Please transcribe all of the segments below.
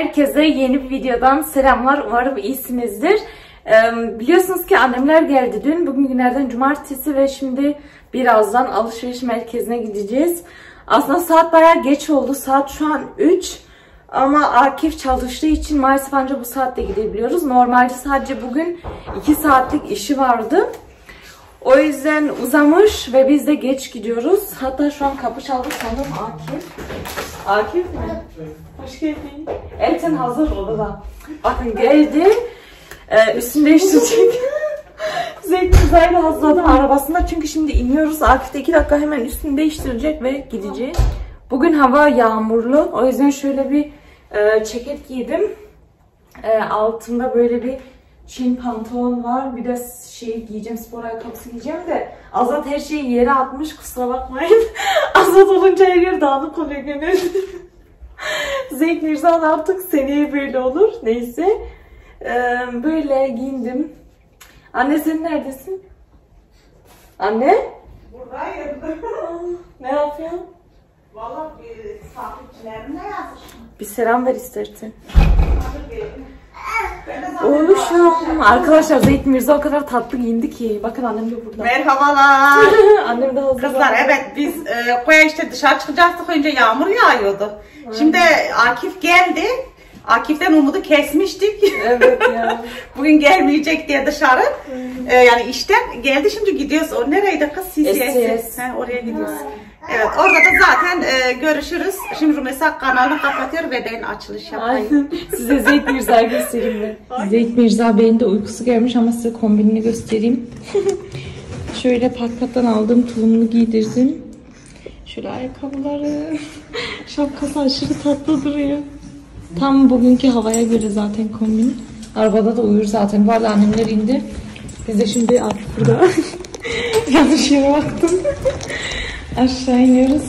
Herkese yeni bir videodan selamlar. Umarım iyisinizdir. Ee, biliyorsunuz ki annemler geldi dün. Bugün günlerden cumartesi ve şimdi birazdan alışveriş merkezine gideceğiz. Aslında saat bayağı geç oldu. Saat şu an 3. Ama Akif çalıştığı için maalesef ancak bu saatte gidebiliyoruz. Normalde sadece bugün 2 saatlik işi vardı. O yüzden uzamış ve biz de geç gidiyoruz. Hatta şu an kapı çaldı sanırım Akif. Akif mi? Hoş geldin. Elten hazır odada. Bakın geldi. Ee, üstünü değiştirecek. Zeytin uzayla hazırladım arabasında çünkü şimdi iniyoruz. Akif de iki dakika hemen üstünü değiştirecek ve gideceğiz. Bugün hava yağmurlu. O yüzden şöyle bir e, ceket giydim. E, altımda böyle bir Çin pantolon var. Bir de şey giyeceğim, spor ayakkabısı giyeceğim de Azat her şeyi yere atmış. Kusura bakmayın. Azat olunca her yer dağınık oluyor genelde. Zeyt Mirza'nın artık seneye böyle olur. Neyse. Ee, böyle giyindim. Anne sen neredesin? Anne? Buradayım. Ne yapıyorsun? Valla bir takipçilerine yazmışım. Bir selam ver istersen. Hadi bir. Oğluşum. Arkadaşlar Zeyt Mirza o kadar tatlı giyindi ki. Bakın annem de burada. Merhabalar. annem de hazır. Kızlar evet biz e, koya işte dışarı çıkacaktık önce yağmur yağıyordu. Şimdi Akif geldi. Akif'ten umudu kesmiştik. Evet ya. Bugün gelmeyecek diye dışarı. E, yani işten geldi şimdi gidiyoruz. O nereydi kız? CCS. Ha, oraya gidiyoruz. Evet orada da zaten e, görüşürüz. Şimdi Rumesa kanalını kapatıyor ve ben açılış yapayım. Size Zeyt Mirza'yı göstereyim ben. Zeyt Mirza Bey'in de uykusu gelmiş ama size kombinini göstereyim. Şöyle parkattan aldığım tulumunu giydirdim. Şöyle ayakkabıları. Şapkası aşırı tatlı duruyor. Tam bugünkü havaya göre zaten kombin. Arabada da uyur zaten. Bu arada annemler indi. Biz de şimdi artık burada. Yanlış yere baktım. Aşağı iniyoruz.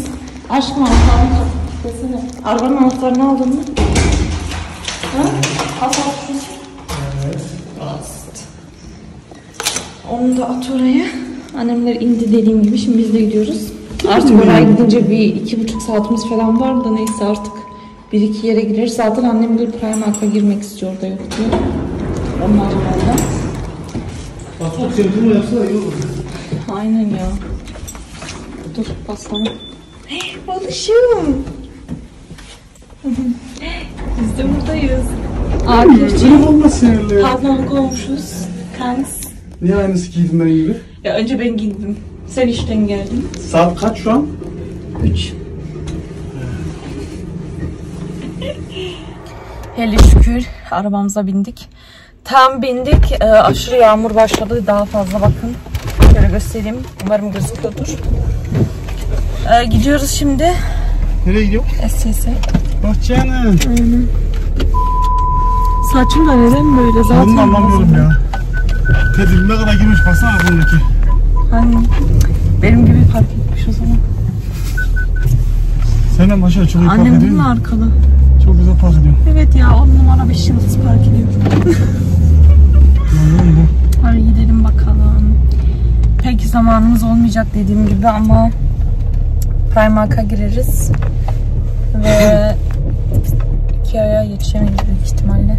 Aşkım anahtarını desene. Arabanın anahtarını aldın mı? Ha? At at. Bast. Onu da at oraya. Annemler indi dediğim gibi. Şimdi biz de gidiyoruz. Artık oraya gidince bir iki buçuk saatimiz falan var da neyse artık bir iki yere gireriz. Zaten annem bir Primark'a girmek istiyor da yok diyor. Onlar orada. Bak semptomu yapsa iyi olur. Aynen ya. Dur baslama. Hey, balışım. Biz de buradayız. Ne olma sinirli. Pardon komşuz. Kanks. Niye aynısı giydin benim gibi? Ya önce ben giydim. Sen işten geldin. Saat kaç şu an? 3. Hele şükür arabamıza bindik. Tam bindik. Ee, aşırı yağmur başladı. Daha fazla bakın. Şöyle göstereyim. Umarım gözüküyordur. Ee, gidiyoruz şimdi. Nereye gidiyor? SS'e. Bak canım. Saçım da neden böyle zaten? Bunu anlamıyorum ya. Tedbirine kadar girmiş baksana aklımdaki. Hani benim gibi park etmiş o zaman. Senden maşallah çok iyi park Annem ediyorsun. bunun arkada. Çok güzel park ediyorsun. Evet ya on numara bir yıldız park ediyor. Hadi gidelim bakalım. Pek zamanımız olmayacak dediğim gibi ama Primark'a gireriz. Ve iki aya yetişemeyiz büyük ihtimalle.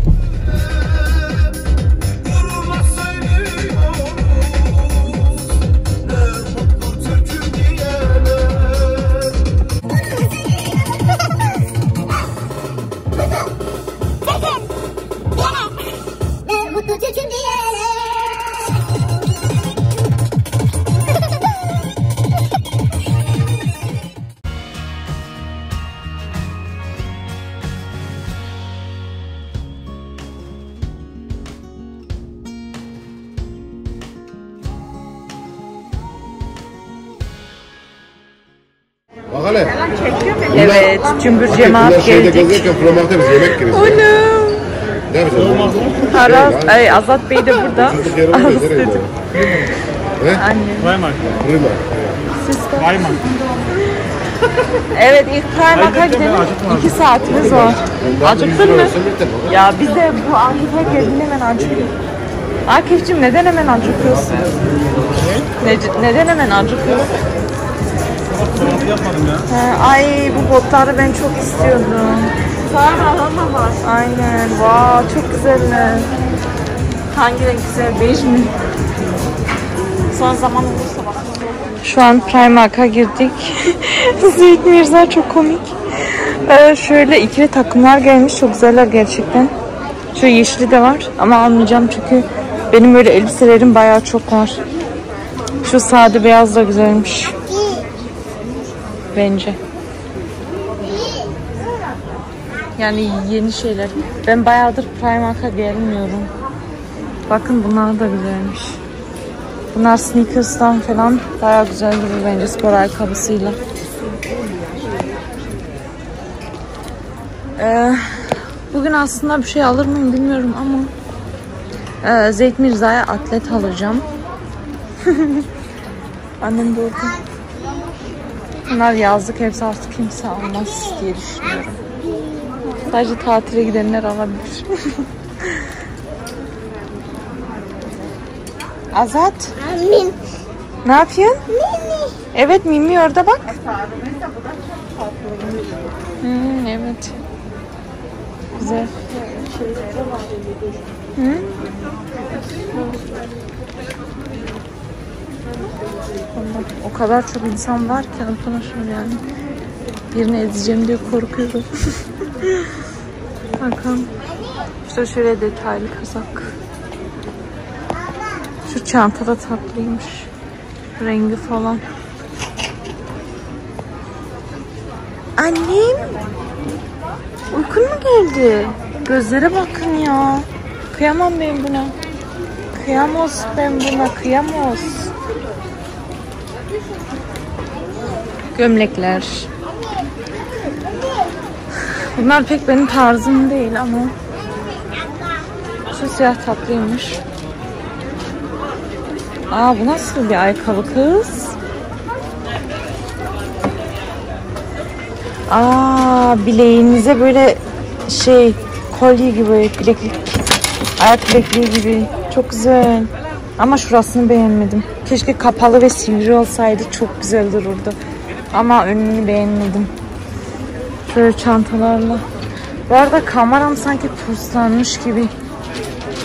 Evet, cümbür cemaat geldik. gezerken Promart'ta biz yemek yeriz. Onu. Ne yapacağız? Aras, ay Azat Bey de burada. Aras dedim. Anne. Primark. Prima. Siz de- Primark. Evet ilk ben, gidelim. İki saatimiz var. Acıktın mı? Ya biz de bu Akif'e geldiğinde hemen acıkıyoruz. Akif'cim neden hemen acıkıyorsun? Ne, neden hemen acıkıyorsun? Fotoğrafı yapmadım ya. He, ay bu botları ben çok istiyordum. Var ama var. Aynen. Wow, çok güzeller. Hangi renk güzel? Bej mi? Son zaman olursa bak. Şu an Primark'a girdik. Zeyt Mirza çok komik. Ee, şöyle ikili takımlar gelmiş. Çok güzeller gerçekten. Şu yeşili de var ama almayacağım çünkü benim böyle elbiselerim bayağı çok var. Şu sade beyaz da güzelmiş. Bence. Yani yeni şeyler. Ben bayağıdır Primark'a gelmiyorum. Bakın bunlar da güzelmiş. Bunlar sneakers'tan falan bayağı güzel durur bence spor ayakkabısıyla. Ee, bugün aslında bir şey alır mıyım bilmiyorum ama ee, Zeyt Mirza'ya atlet alacağım. Annem de orada. Bunlar yazlık hepsi artık kimse almaz diye düşünüyorum. Sadece tatile gidenler alabilir. Azat. Amin. Ne yapıyorsun? Evet Mimi orada bak. Hmm, evet. Güzel. Hı? Allah, o kadar çok insan var ki arkadaşlar yani. Birini ezeceğim diye korkuyorum. Bakın. İşte şöyle detaylı kazak. Şu çanta da tatlıymış. Rengi falan. Annem. Uykun mu geldi? Gözlere bakın ya. Kıyamam ben buna. Kıyamos ben buna. Kıyamos. Gömlekler. Bunlar pek benim tarzım değil ama şu siyah tatlıymış. Aa bu nasıl bir ayakkabı kız? Aa bileğinize böyle şey kolye gibi bileklik ayak bilekliği gibi çok güzel. Ama şurasını beğenmedim. Keşke kapalı ve sivri olsaydı çok güzel dururdu. Ama önünü beğenmedim. Şöyle çantalarla. Bu arada kameram sanki puslanmış gibi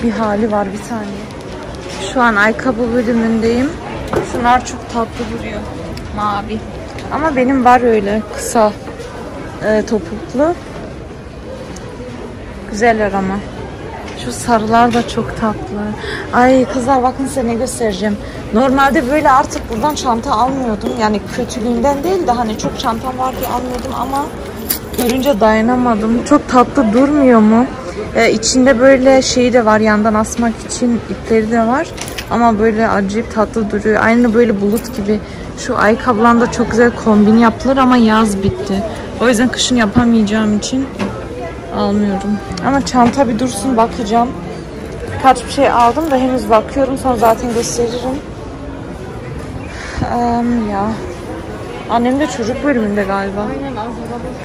bir hali var bir saniye. Şu an ayakkabı bölümündeyim. Şunlar çok tatlı duruyor. Mavi. Ama benim var öyle kısa e, topuklu. Güzeller ama. Şu sarılar da çok tatlı. Ay kızlar bakın size ne göstereceğim. Normalde böyle artık buradan çanta almıyordum. Yani kötülüğünden değil de hani çok çantam var diye almıyordum ama görünce dayanamadım. Çok tatlı durmuyor mu? Ee, içinde böyle şeyi de var yandan asmak için ipleri de var. Ama böyle acayip tatlı duruyor. Aynı böyle bulut gibi. Şu ayakkabılarında çok güzel kombin yaptılar ama yaz bitti. O yüzden kışın yapamayacağım için almıyorum. Ama çanta bir dursun bakacağım. Kaç bir şey aldım da henüz bakıyorum. Sonra zaten gösteririm. Em, ya. Annem de çocuk bölümünde galiba.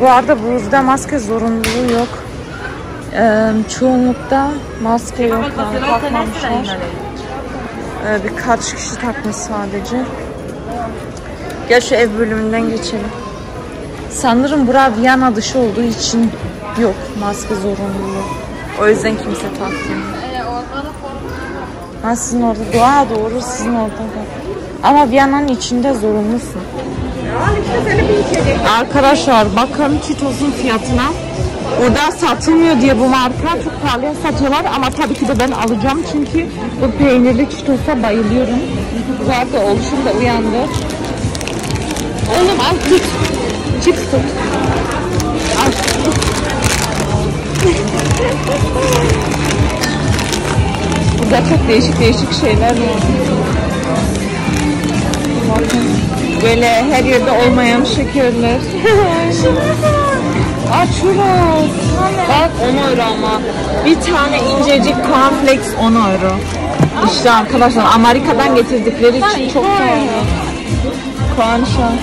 Bu arada burada maske zorunluluğu yok. Ee, çoğunlukta maske yok yani takmamışlar. Ee, birkaç kişi takmış sadece. Gel şu ev bölümünden geçelim. Sanırım bura Viyana dışı olduğu için yok maske zorunluluğu. O yüzden kimse takmıyor. Ha sizin orada doğa doğru sizin orada da. Ama Viyana'nın içinde zorunlusun. Arkadaşlar bakın Cheetos'un fiyatına. Burada satılmıyor diye bu marka çok pahalıya satıyorlar ama tabii ki de ben alacağım çünkü bu peynirli Cheetos'a bayılıyorum. Zaten oluşum da uyandı. Oğlum al tut. Cips tut. Burada çok değişik değişik şeyler var. Bakın. Böyle her yerde olmayan şekerler. Aa churros. Bak 10 euro ama. Bir tane incecik cornflakes 10 euro. İşte arkadaşlar Amerika'dan getirdikleri için çok pahalı. Cornşan.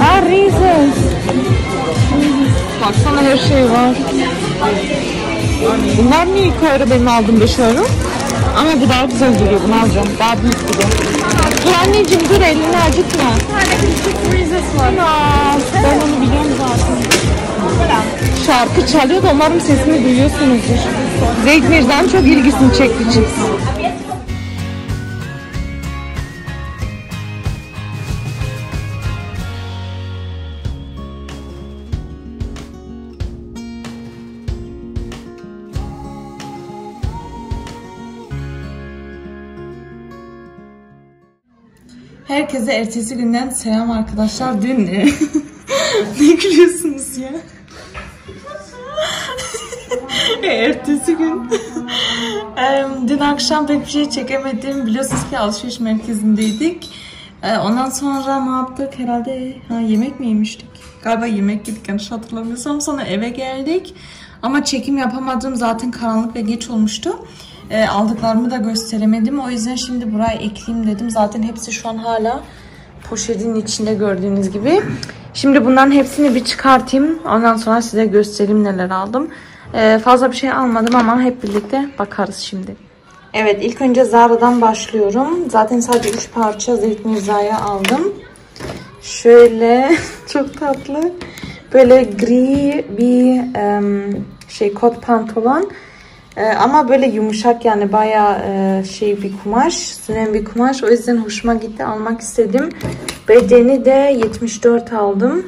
Aa Reese's. Baksana her şey var. Bunlar niye 2 euro benim aldım 5 euro? Ama bu daha güzel duruyor. Bunu alacağım. Daha büyük de. Dur anneciğim dur elini acıtma. Aa, ben onu biliyorum zaten. Şarkı çalıyor da umarım sesini duyuyorsunuzdur. Zeyt Mirza'nın çok ilgisini çekti Chips. Herkese ertesi günden selam arkadaşlar. Dün ne? ne gülüyorsunuz ya? ertesi gün. Dün akşam pek bir şey çekemedim. Biliyorsunuz ki alışveriş merkezindeydik. Ee, Ondan sonra ne yaptık? Herhalde ha, yemek mi yemiştik? Galiba yemek yedik yanlış hatırlamıyorsam. Sonra eve geldik. Ama çekim yapamadım. Zaten karanlık ve geç olmuştu. Ee, aldıklarımı da gösteremedim. O yüzden şimdi buraya ekleyeyim dedim. Zaten hepsi şu an hala poşetin içinde gördüğünüz gibi. Şimdi bunların hepsini bir çıkartayım. Ondan sonra size göstereyim neler aldım. Ee, fazla bir şey almadım ama hep birlikte bakarız şimdi. Evet ilk önce Zara'dan başlıyorum. Zaten sadece 3 parça Zeyt Mirza'ya aldım. Şöyle çok tatlı. Böyle gri bir em, şey kot pantolon. E, ama böyle yumuşak yani bayağı e, şey bir kumaş. Sünen bir kumaş. O yüzden hoşuma gitti. Almak istedim. Bedeni de 74 aldım.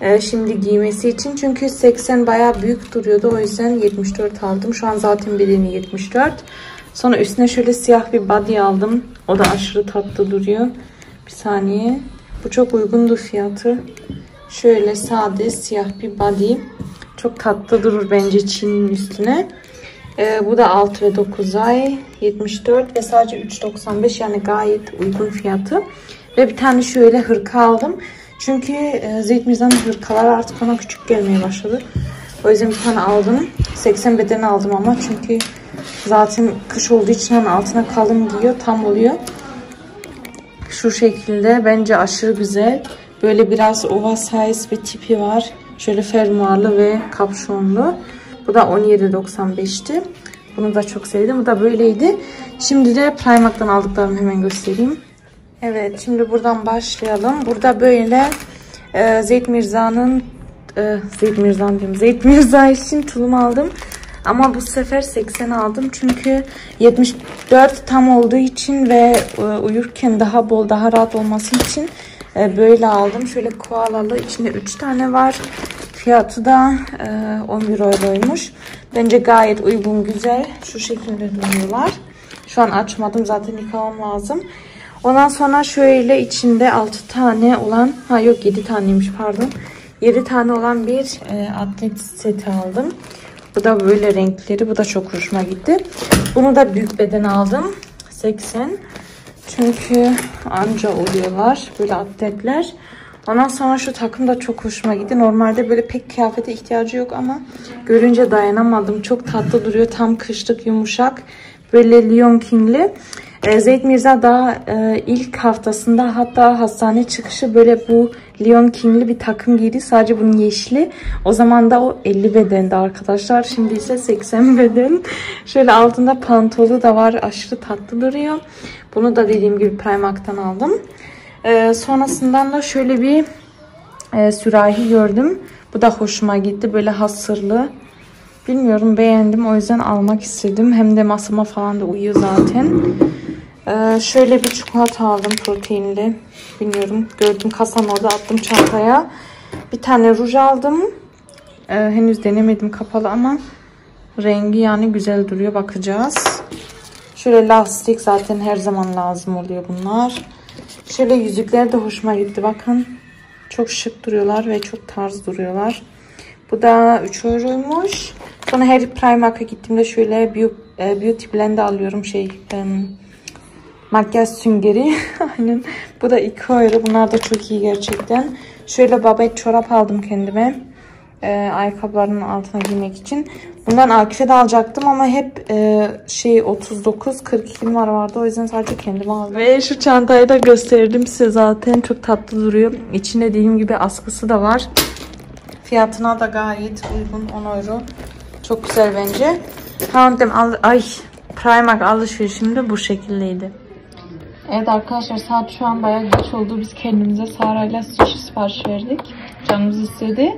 E, şimdi giymesi için. Çünkü 80 bayağı büyük duruyordu. O yüzden 74 aldım. Şu an zaten bedeni 74. Sonra üstüne şöyle siyah bir body aldım. O da aşırı tatlı duruyor. Bir saniye. Bu çok uygundu fiyatı. Şöyle sade siyah bir body. Çok tatlı durur bence çinin üstüne. Ee, bu da 6 ve 9 ay 74 ve sadece 3.95 yani gayet uygun fiyatı. Ve bir tane şöyle hırka aldım. Çünkü e, Zeyt Mirza'nın hırkaları artık bana küçük gelmeye başladı. O yüzden bir tane aldım. 80 beden aldım ama çünkü zaten kış olduğu için hani altına kalın giyiyor tam oluyor. Şu şekilde bence aşırı güzel. Böyle biraz oversize bir tipi var. Şöyle fermuarlı ve kapşonlu. Bu da 17.95'ti. Bunu da çok sevdim. Bu da böyleydi. Şimdi de Primark'tan aldıklarımı hemen göstereyim. Evet şimdi buradan başlayalım. Burada böyle e, Zeyt Mirza'nın e, Zeyt Mirza'nın diyorum. Zeyt Mirza için tulum aldım. Ama bu sefer 80 aldım. Çünkü 74 tam olduğu için ve e, uyurken daha bol daha rahat olması için e, böyle aldım. Şöyle koalalı içinde 3 tane var. Fiyatı da e, 11 euroymuş. Bence gayet uygun güzel. Şu şekilde duruyorlar. Şu an açmadım zaten yıkamam lazım. Ondan sonra şöyle içinde 6 tane olan ha yok 7 taneymiş pardon. 7 tane olan bir e, atlet seti aldım. Bu da böyle renkleri. Bu da çok hoşuma gitti. Bunu da büyük beden aldım. 80. Çünkü anca oluyorlar. Böyle atletler. Ondan sonra şu takım da çok hoşuma gitti. Normalde böyle pek kıyafete ihtiyacı yok ama görünce dayanamadım. Çok tatlı duruyor. Tam kışlık yumuşak. Böyle Lyon King'li. E, Zeyd Mirza daha e, ilk haftasında hatta hastane çıkışı böyle bu Lyon King'li bir takım giydi. Sadece bunun yeşili. O zaman da o 50 bedendi arkadaşlar. Şimdi ise 80 beden. Şöyle altında pantolu da var. Aşırı tatlı duruyor. Bunu da dediğim gibi Primark'tan aldım. E, sonrasından da şöyle bir e, sürahi gördüm. Bu da hoşuma gitti. Böyle hasırlı. Bilmiyorum beğendim. O yüzden almak istedim. Hem de masama falan da uyuyor zaten. Ee, şöyle bir çikolata aldım proteinli. Bilmiyorum. Gördüm kasanın orada attım çantaya. Bir tane ruj aldım. Ee, henüz denemedim kapalı ama rengi yani güzel duruyor. Bakacağız. Şöyle lastik zaten her zaman lazım oluyor bunlar. Şöyle yüzükler de hoşuma gitti. Bakın. Çok şık duruyorlar ve çok tarz duruyorlar. Bu da 3 euroymuş. Sonra her Primark'a gittiğimde şöyle Beauty Blend alıyorum. Şey makyaj süngeri. Aynen. Bu da 2 euro. Bunlar da çok iyi gerçekten. Şöyle babet çorap aldım kendime. Ee, ayakkabılarının altına giymek için. Bundan Akif'e de alacaktım ama hep e, şey 39 42 var vardı. O yüzden sadece kendime aldım. Ve şu çantayı da gösterdim size zaten. Çok tatlı duruyor. İçinde dediğim gibi askısı da var. Fiyatına da gayet uygun 10 euro. Çok güzel bence. Tamam al ay Primark alışverişim de bu şekildeydi. Evet arkadaşlar saat şu an bayağı geç oldu. Biz kendimize Sara'yla sushi sipariş verdik. Canımız istedi.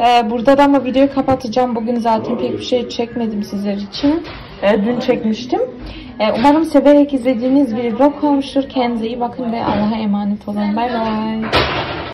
Ee, burada da ama videoyu kapatacağım. Bugün zaten pek bir şey çekmedim sizler için. Ee, dün çekmiştim. Ee, umarım severek izlediğiniz bir vlog olmuştur. Kendinize iyi bakın ve Allah'a emanet olun. Bay bay.